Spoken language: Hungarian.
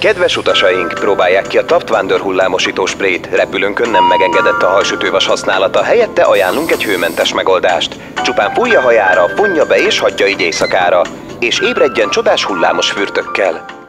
Kedves utasaink, próbálják ki a Taptwander hullámosító sprayt. Repülőnkön nem megengedett a hajsütővas használata, helyette ajánlunk egy hőmentes megoldást. Csupán fújja hajára, vonja be és hagyja így éjszakára. És ébredjen csodás hullámos fürtökkel.